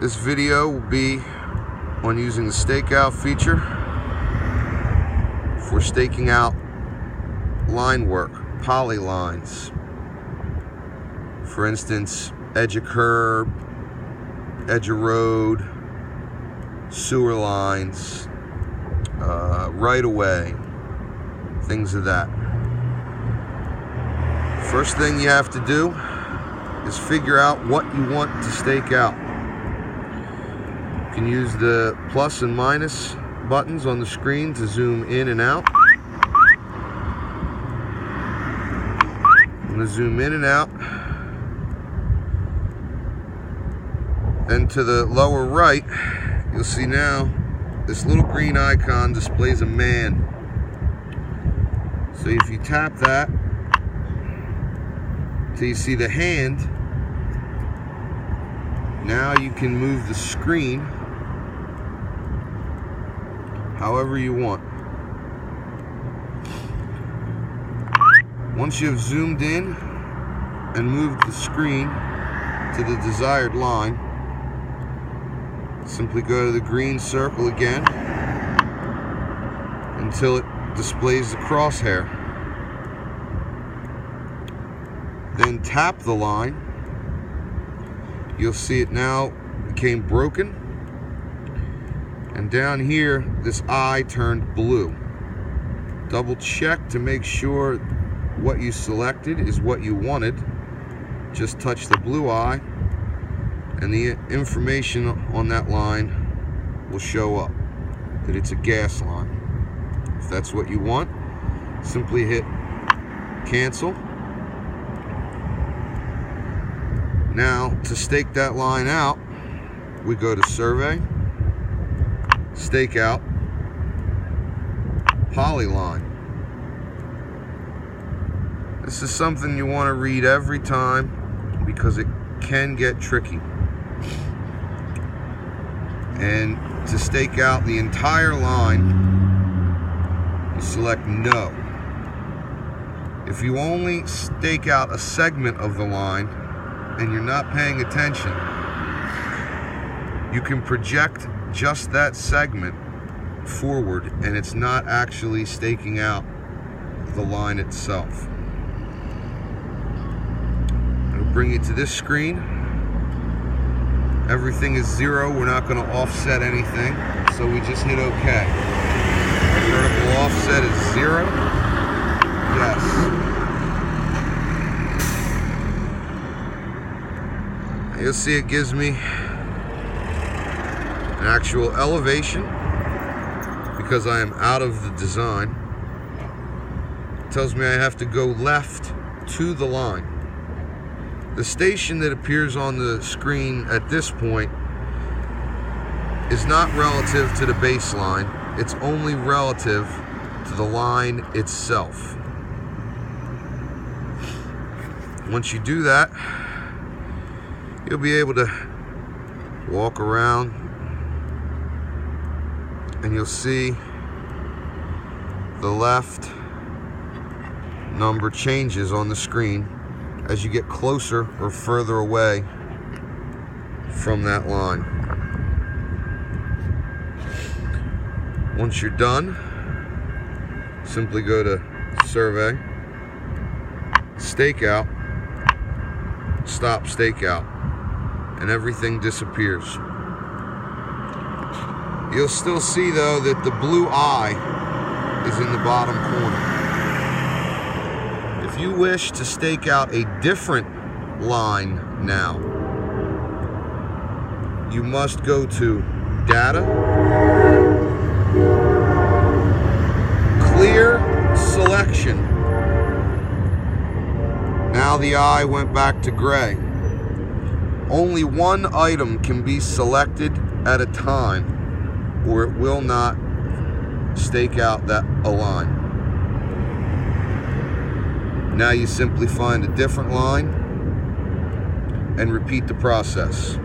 This video will be on using the stakeout feature for staking out line work, poly lines. For instance, edge of curb, edge of road, sewer lines, uh, right away, things of that. First thing you have to do is figure out what you want to stake out. Can use the plus and minus buttons on the screen to zoom in and out. I'm going to zoom in and out. And to the lower right, you'll see now this little green icon displays a man. So if you tap that, till you see the hand, now you can move the screen however you want. Once you've zoomed in and moved the screen to the desired line, simply go to the green circle again until it displays the crosshair. Then tap the line you'll see it now became broken. And down here, this eye turned blue. Double check to make sure what you selected is what you wanted. Just touch the blue eye and the information on that line will show up that it's a gas line. If that's what you want, simply hit cancel Now, to stake that line out, we go to survey, stake out, polyline. This is something you want to read every time because it can get tricky. And to stake out the entire line, you select no. If you only stake out a segment of the line, and you're not paying attention, you can project just that segment forward and it's not actually staking out the line itself. It'll bring you to this screen. Everything is zero. We're not going to offset anything. So we just hit OK. Vertical offset is zero. Yes. you'll see it gives me an actual elevation because I am out of the design. It tells me I have to go left to the line. The station that appears on the screen at this point is not relative to the baseline. It's only relative to the line itself. Once you do that, you'll be able to walk around and you'll see the left number changes on the screen as you get closer or further away from that line. Once you're done, simply go to survey, stakeout, stop stakeout and everything disappears. You'll still see though that the blue eye is in the bottom corner. If you wish to stake out a different line now, you must go to data, clear selection. Now the eye went back to gray. Only one item can be selected at a time or it will not stake out that a line. Now you simply find a different line and repeat the process.